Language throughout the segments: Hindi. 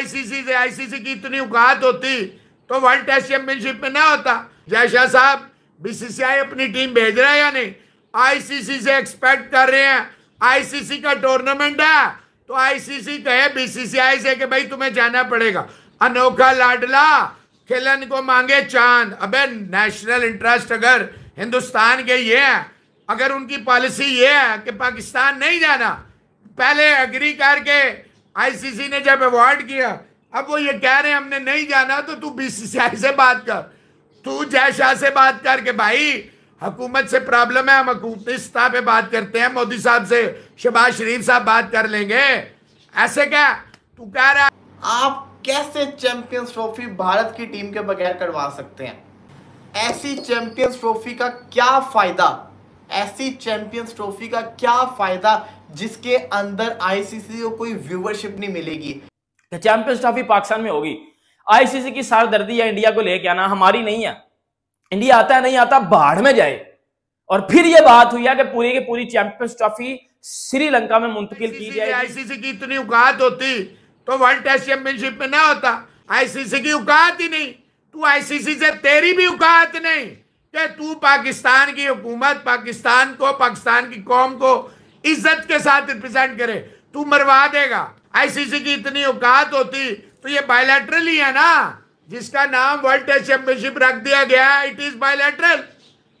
आईसीसी से आईसीसी की इतनी औकात होती तो वर्ल्ड टेस्ट चैंपियनशिप में ना होता। जयशाह साहब बीसीसीआई अपनी टीम भेज रहा है या नहीं? आईसीसी से एक्सपेक्ट कर रहे हैं। आईसीसी का टूर्नामेंट है। तो आईसीसी कहे बीसीसीआई से कि भाई तुम्हें जाना पड़ेगा। अनोखा लाडला, खिलन को मांगे चाँद। अबे नेशनल इंटरेस्ट अगर हिंदुस्तान के ये है, अगर उनकी पॉलिसी ये है कि पाकिस्तान नहीं जाना, पहले एग्री करके आईसीसी ने जब अवॉर्ड किया, अब वो ये कह रहे हैं, हमने नहीं जाना तो तू बीसीसीआई से बात कर। तू जय शाह से बात कर के भाई, हुकूमत से प्रॉब्लम है, हम हुकूमती पे बात करते हैं, मोदी साहब से शहबाज शरीफ साहब बात कर लेंगे। ऐसे क्या? तू कह रहा आप कैसे चैंपियंस ट्रॉफी भारत की टीम के बगैर करवा सकते हैं? ऐसी चैंपियंस ट्रॉफी का क्या फ़ायदा? ऐसी चैंपियंस ट्रॉफी का क्या फ़ायदा? जिसके अंदर आईसीसी को कोई व्यूवरशिप नहीं मिलेगी। चैंपियंस ट्रॉफी पाकिस्तान में होगी। आईसीसी की सरदर्दी या इंडिया को लेके आना हमारी नहीं है। इंडिया आता है नहीं आता बाढ़ में जाए। और फिर यह बात हुई है कि पूरी की पूरी चैंपियंस ट्रॉफी श्रीलंका में मुंतकिल की जाए आईसीसी की इतनी औकात होती तो वर्ल्ड टेस्ट चैंपियनशिप में ना होता। आईसीसी की औकात ही नहीं। तू आईसीसी से तेरी भी औकात नहीं कि तू पाकिस्तान की हुकूमत पाकिस्तान को पाकिस्तान की कौम को इज़्ज़त के साथ रिप्रेजेंट करे। तू मरवा देगा। आईसीसी की इतनी औकात होती तो ये बायोलेट्रल ही है ना? जिसका नाम वर्ल्ड टेस्ट चैंपियनशिप रख दिया गया इट इज़ बायोलेट्रल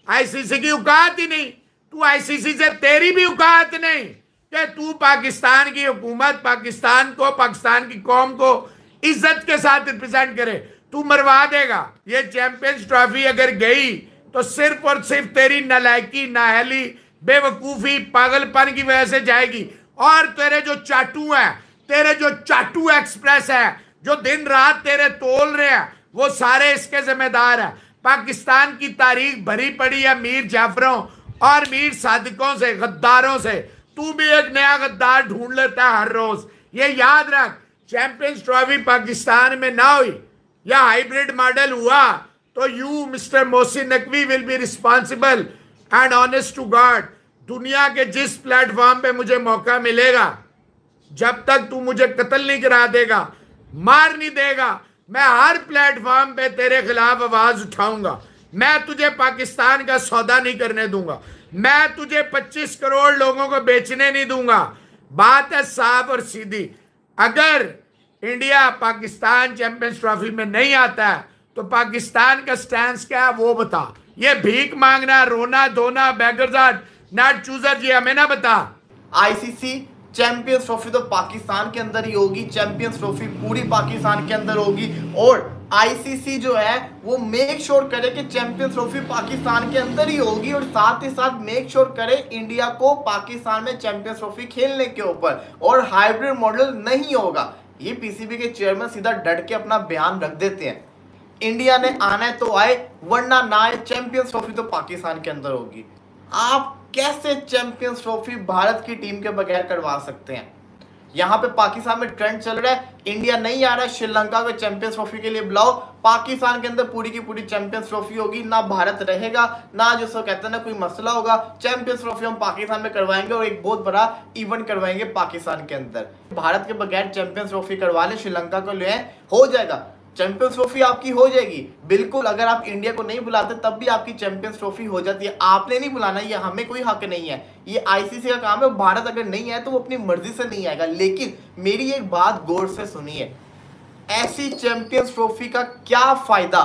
आईसीसी की औकात ही नहीं। तू आईसीसी से तेरी भी औकात नहीं। कि तू पाकिस्तान की हुकूमत, पाकिस्तान को, पाकिस्तान की कौम को इज़्ज़त के साथ रिप्रेजेंट करे? तू मरवा देगा। ये चैंपियंस ट्रॉफी अगर गई तो सिर्फ़ और सिर्फ़ तेरी नलायकी, नाहली बेवकूफ़ी पागलपन की वजह से जाएगी। और तेरे जो चाटू है, तेरे जो चाटू एक्सप्रेस है, जो दिन रात तेरे तोल रहे हैं, वो सारे इसके जिम्मेदार है। पाकिस्तान की तारीख भरी पड़ी है मीर जाफरों और मीर सादिकों से, गद्दारों से। तू भी एक नया गद्दार ढूंढ लेता है हर रोज। ये याद रख, चैंपियंस ट्रॉफी पाकिस्तान में ना हुई, या हाइब्रिड मॉडल हुआ तो you mister Mohsin Naqvi will be responsible and honest to God दुनिया के जिस प्लेटफॉर्म पे मुझे मौका मिलेगा, जब तक तू मुझे कत्ल नहीं करा देगा, मार नहीं देगा, मैं हर प्लेटफॉर्म पे तेरे खिलाफ आवाज़ उठाऊँगा। मैं तुझे पाकिस्तान का सौदा नहीं करने दूँगा। मैं तुझे 25 करोड़ लोगों को बेचने नहीं दूँगा। बात है साफ़ और सीधी। अगर इंडिया पाकिस्तान चैंपियंस ट्रॉफी में नहीं आता है तो पाकिस्तान का स्टैंड क्या है वो बता। ये भीख मांगना, रोना, धोना बैगरजाट नॉट चूजर जी हमें ना बता। आईसीसी चैंपियंस ट्रॉफी तो पाकिस्तान के अंदर ही होगी चैंपियंस ट्रॉफी पूरी पाकिस्तान के अंदर होगी, और आईसीसी जो है, वो मेक श्योर करे कि चैंपियंस ट्रॉफी पाकिस्तान के अंदर ही होगी, और साथ ही साथ मेक श्योर करे इंडिया को पाकिस्तान में चैंपियंस ट्रॉफी खेलने के ऊपर, और हाइब्रिड मॉडल नहीं होगा। ये पीसीबी के चेयरमैन सीधा डट के अपना बयान रख देते हैं। इंडिया ने आना है तो आए, वरना ना आए चैंपियंस ट्रॉफी तो पाकिस्तान के अंदर होगी। आप कैसे चैंपियंस ट्रॉफी भारत की टीम के बगैर करवा सकते हैं? यहाँ पे पाकिस्तान में ट्रेंड चल रहा है, इंडिया नहीं आ रहा है, श्रीलंका को चैंपियंस ट्रॉफी के लिए बुलाओ। पाकिस्तान के अंदर पूरी की पूरी चैंपियंस ट्रॉफी होगी, ना भारत रहेगा, ना जो कहते हैं ना, कोई मसला होगा। चैंपियंस ट्रॉफी हम पाकिस्तान में करवाएँगे और एक बहुत बड़ा इवेंट करवाएँगे पाकिस्तान के अंदर। भारत के बगैर चैंपियंस ट्रॉफी करवा ले, श्रीलंका को ले हो जाएगा। चैंपियंस ट्रॉफी आपकी हो जाएगी। बिल्कुल, अगर आप इंडिया को नहीं बुलाते, तब भी आपकी चैंपियंस ट्रॉफी हो जाती है। आपने नहीं बुलाना, ये हमें कोई हक नहीं है। ये आईसीसी का काम है, भारत अगर नहीं आए तो वो अपनी मर्ज़ी से नहीं आएगा। लेकिन मेरी एक बात गौर से सुनिए, ऐसी चैंपियंस ट्रॉफी का क्या फ़ायदा?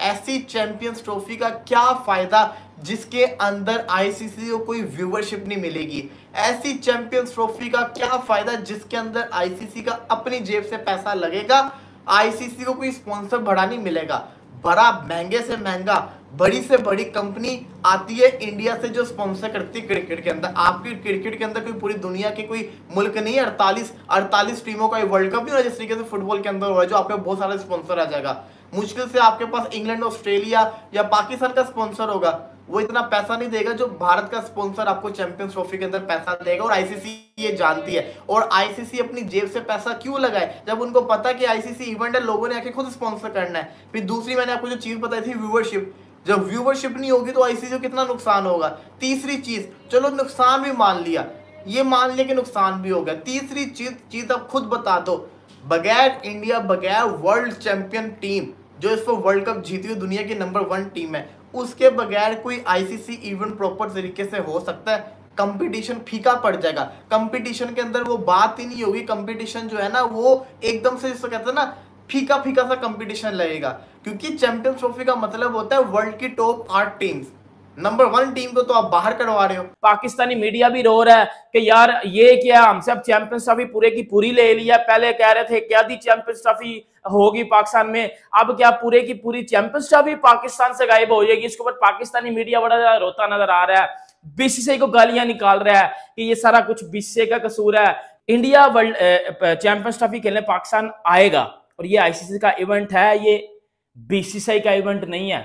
ऐसी चैंपियंस ट्रॉफी का क्या फ़ायदा जिसके अंदर आईसीसी को कोई व्यूवरशिप नहीं मिलेगी? ऐसी चैंपियंस ट्रॉफी का क्या फ़ायदा जिसके अंदर आईसीसी का अपनी जेब से पैसा लगेगा? आईसीसी को कोई स्पॉन्सर बड़ा नहीं मिलेगा। बड़ा, महँगे से महँगा, बड़ी से बड़ी कंपनी आती है इंडिया से जो स्पॉन्सर करती है क्रिकेट के अंदर। आपकी क्रिकेट के अंदर कोई पूरी दुनिया के कोई मुल्क नहीं है, अड़तालीस अड़तालीस टीमों का वर्ल्ड कप नहीं हो जिस तरीके से फुटबॉल के अंदर हो रहा है, जो आपका बहुत सारा स्पॉन्सर आ जाएगा। मुश्किल से आपके पास इंग्लैंड, ऑस्ट्रेलिया या पाकिस्तान का स्पॉन्सर होगा। वो इतना पैसा नहीं देगा जो भारत का स्पॉन्सर आपको चैंपियंस ट्रॉफी के अंदर पैसा देगा और आईसीसी ये जानती है। और आईसीसी अपनी जेब से पैसा क्यों लगाए? जब उनको पता कि आईसीसी इवेंट है, लोगों ने आके खुद स्पॉन्सर करना है। फिर दूसरी मैंने आपको जो चीज़ बताई थी व्यूवरशिप जब व्यूवरशिप नहीं होगी तो आईसीसी को कितना नुकसान होगा? तीसरी चीज़, चलो नुकसान भी मान लिया। ये मान लिया कि नुकसान भी होगा तीसरी चीज़ चीज़ आप खुद बता दो। बगैर इंडिया बगैर वर्ल्ड चैंपियन टीम जो इस पर वर्ल्ड कप जीती हुई दुनिया की नंबर वन टीम है। उसके बगैर कोई आईसीसी इवेंट प्रॉपर तरीके से हो सकता है। कंपटीशन फीका पड़ जाएगा। कंपटीशन के अंदर वो बात ही नहीं होगी। कंपटीशन जो है ना, वो एकदम से जिसको कहते हैं ना फीका फीका सा कंपटीशन लगेगा। क्योंकि चैंपियंस ट्रॉफी का मतलब होता है वर्ल्ड की टॉप आठ टीम्स नंबर वन टीम को तो आप बाहर करवा रहे हो। पाकिस्तानी मीडिया भी रो रहा है कि यार, ये क्या हमसे अब चैंपियंस ट्रॉफी पूरे की पूरी ले लिया पहले कह रहे थे, क्या दी चैंपियंस ट्रॉफी होगी पाकिस्तान में? अब क्या पूरे की पूरी चैंपियंस ट्रॉफी पाकिस्तान से गायब हो जाएगी? इसके ऊपर पाकिस्तानी मीडिया बड़ा ज़्यादा रोता नज़र आ रहा है। बीसीसीआई को गालियाँ निकाल रहा है कि ये सारा कुछ बीसीसीआई का कसूर है। इंडिया वर्ल्ड चैंपियंस ट्रॉफी खेलने पाकिस्तान आएगा। और ये आईसीसी का इवेंट है, ये बीसीसीआई का इवेंट नहीं है।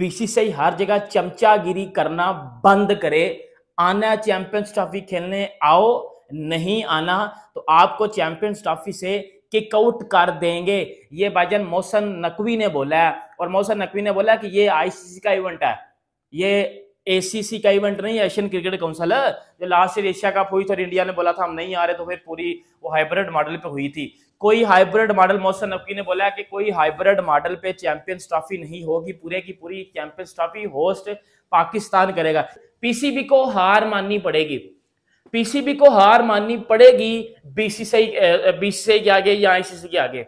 बीसीसीआई हर जगह चमचागिरी करना बंद करे। आना चैंपियंस ट्रॉफी खेलने, आओ, नहीं आना तो आपको चैंपियंस ट्रॉफी से किक आउट कर देंगे। ये भाईजान मोहसन नकवी ने बोला है, और मोहसन नकवी ने बोला कि ये आईसीसी का इवेंट है। ये एसीसी का इवेंट नहीं एशियन क्रिकेट काउंसिल है। जो लास्ट ईयर एशिया कप हुई थी और इंडिया ने बोला था, हम नहीं आ रहे तो फिर पूरी वो हाइब्रिड मॉडल पे हुई थी। कोई हाइब्रिड मॉडल मोहसन नकवी ने बोला कि कोई हाइब्रिड मॉडल पे चैंपियंस ट्रॉफी नहीं होगी, पूरे की पूरी चैंपियंस ट्रॉफी होस्ट पाकिस्तान करेगा। पीसीबी को हार माननी पड़ेगी। पीसीबी को हार माननी पड़ेगी बीसीसीआई बीसीसीआई के आगे या आईसीसी के आगे।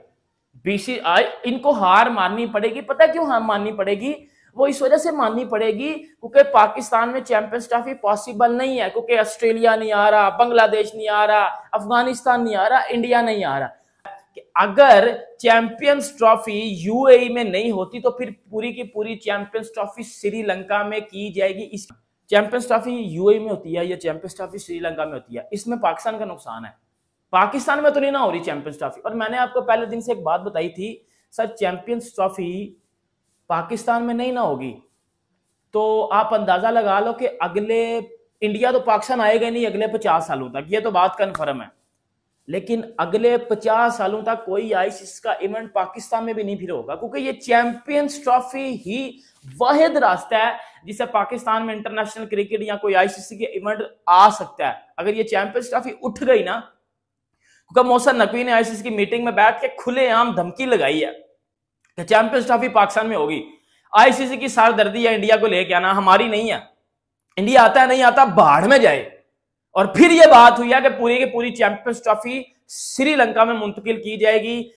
बीसीआई इनको हार माननी पड़ेगी। पता क्यों हार माननी पड़ेगी? वो इस वजह से माननी पड़ेगी, क्योंकि पाकिस्तान में चैंपियंस ट्रॉफी पॉसिबल नहीं है, क्योंकि ऑस्ट्रेलिया नहीं आ रहा बांग्लादेश नहीं आ रहा अफ़गानिस्तान नहीं आ रहा इंडिया नहीं आ रहा। अगर चैंपियंस ट्रॉफी यूएई में नहीं होती तो फिर पूरी की पूरी चैंपियंस ट्रॉफी श्रीलंका में की जाएगी। इस चैंपियंस ट्रॉफी यूएई में होती है या चैंपियंस ट्रॉफी श्रीलंका में होती है, इसमें पाकिस्तान का नुकसान है। पाकिस्तान में तो नहीं ना हो रही चैंपियंस ट्रॉफी और मैंने आपको पहले दिन से एक बात बताई थी, सर चैंपियंस ट्रॉफी पाकिस्तान में नहीं ना होगी। तो आप अंदाज़ा लगा लो कि अगले, इंडिया तो पाकिस्तान आएगा नहीं अगले पचास सालों तक। ये तो बात कन्फर्म है। लेकिन अगले पचास सालों तक कोई आईसीसी का इवेंट पाकिस्तान में भी नहीं फिर होगा, क्योंकि ये चैंपियंस ट्रॉफी ही वाहिद रास्ता है जिसे पाकिस्तान में इंटरनेशनल क्रिकेट या कोई आईसीसी के इवेंट आ सकता है। अगर ये चैंपियंस ट्रॉफी उठ गई ना, क्योंकि मोहसन नकवी ने आईसीसी की मीटिंग में बैठ के खुलेआम धमकी लगाई है। चैंपियंस ट्रॉफी पाकिस्तान में होगी। आईसीसी की सारदर्दी या इंडिया को लेके आना हमारी नहीं है। इंडिया आता है, नहीं आता, बाढ़ में जाए। और फिर यह बात हुई है कि पूरी की पूरी चैंपियंस ट्रॉफी श्रीलंका में मुंतकिल की जाएगी।